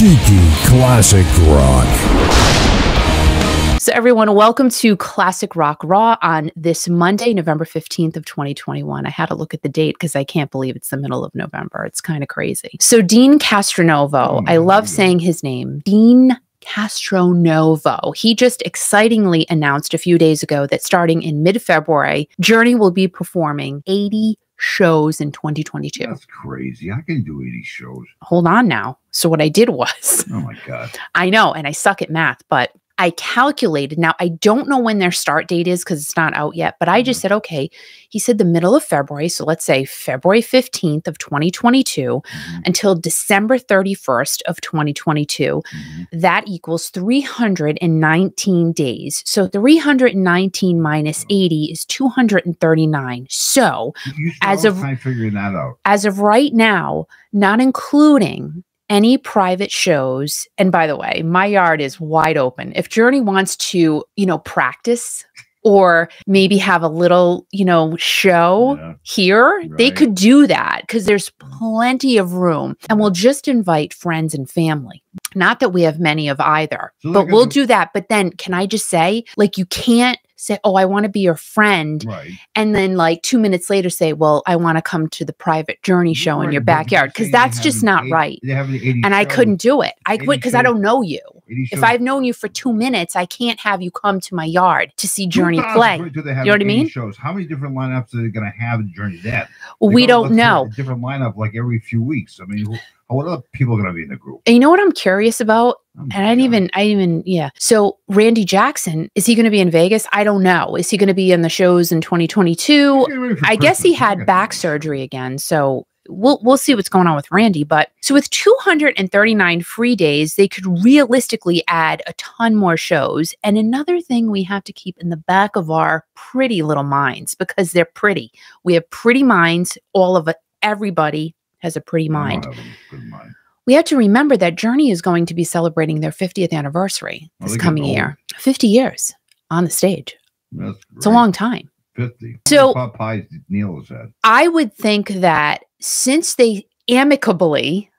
Kiki Classic Rock. So everyone, welcome to Classic Rock Raw on this Monday, November 15th of 2021. I had to look at the date because I can't believe it's the middle of November. It's kind of crazy. So Deen Castronovo, oh, I love saying his name. Deen Castronovo. He just excitingly announced a few days ago that starting in mid-February, Journey will be performing 80 shows in 2022. That's crazy. I can do 80 shows. Hold on now. So what I did was Oh my God. I know, and I suck at math, but I calculated. Now, I don't know when their start date is because it's not out yet, but I just said, okay, he said the middle of February. So let's say February 15th of 2022 Mhm, until December 31st of 2022. mhm. That equals 319 days. So 319 minus 80 is 239. So As of- figuring that out. as of right now, not including any private shows. And by the way, my yard is wide open. If Journey wants to, you know, practice or maybe have a little, you know, show Yeah. here, they could do that because there's plenty of room. And we'll just invite friends and family. Not that we have many of either, So but we'll do that. But then, can I just say, like, you can't say, oh, I want to be your friend Right. and then like two minutes later say, "Well, I want to come to the private journey show in your backyard," because that's just not eight- right. They have the 80 And I couldn't do it. I 80 could because I don't know you. 80 If. I've known you for two minutes, I can't have you come to my yard to see Journey 2000 play. Do they have You know what I mean? Shows. How many different lineups are they going to have in Journey That we don't know. Different lineup like every few weeks. I mean, what other people are going to be in the group? And you know what I'm curious about? Oh And I didn't God. even, I didn't even, yeah. So Randy Jackson, is he going to be in Vegas? I don't know. Is he going to be in the shows in 2022? Get ready I guess he had back surgery again, so we'll we'll see what's going on with Randy. But so with 239 free days, they could realistically add a ton more shows. And another thing we have to keep in the back of our pretty little minds because they're pretty. We have pretty minds. All of it, everybody has a pretty mind. a mind. We have to remember that Journey is going to be celebrating their 50th anniversary Oh, this coming year. 50 years on the stage. It's a long time. 50. So- Pot pies Neil said. I would think that since they amicably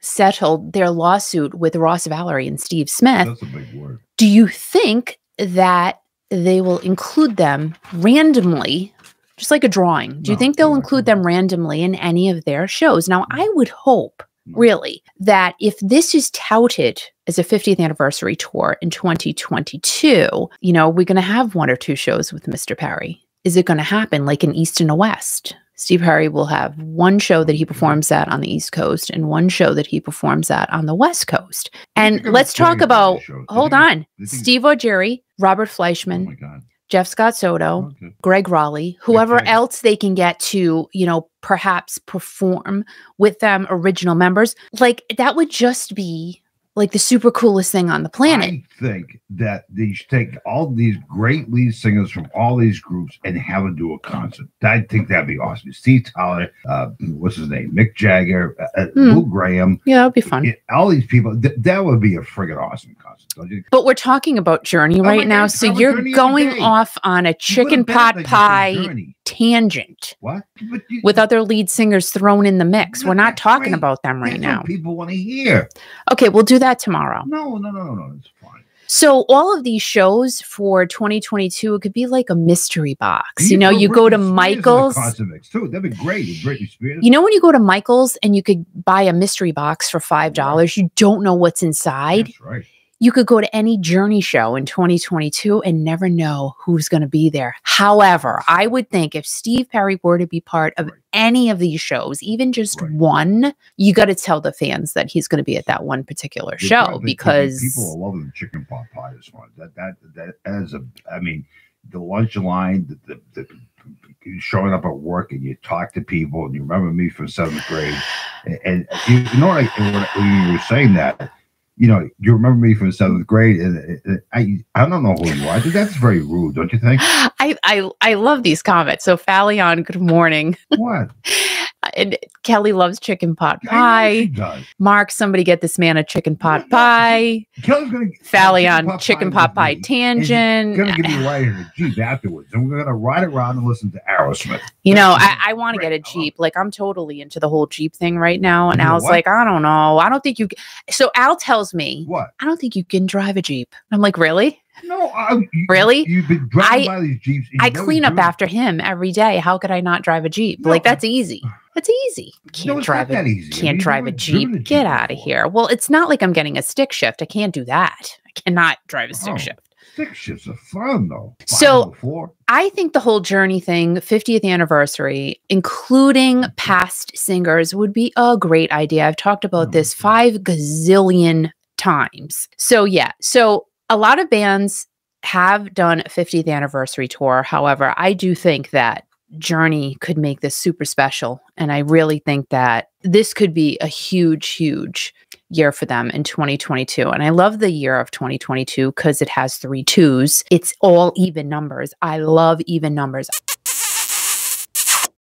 settled their lawsuit with Ross Valory and Steve Smith, That's a big word. do you think that they will include them randomly, just like a drawing? Do you think they'll no, include no. them randomly in any of their shows? Now, I would hope, No. really, that if this is touted as a 50th anniversary tour in 2022, you know, we're going to have one or two shows with Mr. Perry. Is it going to happen like in East and a West? Steve Perry will have one show that he performs at on the East Coast and one show that he performs at on the West Coast. And let's talk about, hold on, do you think- Steve Augeri, Robert Oh Fleischman, God. Jeff Scott Soto, Okay. Gregg Rolie, whoever okay. else they can get to, you know, perhaps perform with them original members. Like that would just be like the super coolest thing on the planet. I think that they should take all these great lead singers from all these groups and have them do a concert. I think that'd be awesome. Steve Tyler, uh, what's his name? Mick Jagger, uh, Hmm. Lou Gramm, yeah, that'd be fun. yeah, all these people. Th- that would be a friggin' awesome concert. Don't you? But we're talking about Journey Oh right now, God, so you're going off on a chicken pot that you said pie Journey. Tangent What? You- with other lead singers thrown in the mix. We're not talking great. about them right That's now. what people want to hear. Okay, we'll do that tomorrow. No, no, no, no, no. It's fine. So all of these shows for 2022, it could be like a mystery box. You, could know, you go to Spears Michael's. too. That'd be great. With Britney Spears. You know, when you go to Michael's and you could buy a mystery box for five dollars, you don't know what's inside. That's right. You could go to any Journey show in 2022 and never know who's going to be there. However, I would think if Steve Perry were to be part of any of these shows, even just Right. one, you got to tell the fans that he's going to be at that one particular They show probably- because people are loving the chicken pot pie this one. That that that as a I mean the lunch line, the, the, the showing up at work and you talk to people and you remember me from seventh grade and, and you, you know what I, when, I- when you were saying that. You know, you remember me from seventh grade, and I I don't know who you are. I think that's very rude, don't you think? I, I I love these comments. So Fallion, good morning. What? and Kelly loves chicken pot pie. Mark, somebody get this man a chicken pot pie. Kelly's gonna Fally on pot chicken pot pie she's tangent. Gonna give me a ride in a jeep afterwards, and we're gonna ride around and listen to Aerosmith. You know, I, I want to get a great. I love Jeep. Like I'm totally into the whole Jeep thing right now. And You know Al's what? like, I don't know. I don't think you. So Al tells me, What? I don't think you can drive a Jeep. I'm like, really? No, I, you, Really? You've been driving I- by these jeeps. I clean up after him every day. How could I not drive a Jeep? No, like that's easy. That's easy. Can't No, it's drive a that easy. Can't drive a Jeep. Get out of here. Well, it's not like I'm getting a stick shift. I can't do that. I cannot drive a stick Oh. shift. Six shifts are fun though. So- before. I think the whole journey thing, 50th anniversary, including past singers, would be a great idea. I've talked about Oh, this five gazillion times. So, yeah. So, a lot of bands have done a 50th anniversary tour. However, I do think that Journey could make this super special. And I really think that this could be a huge, huge year for them in 2022. And I love the year of 2022 because it has three twos. It's all even numbers. I love even numbers.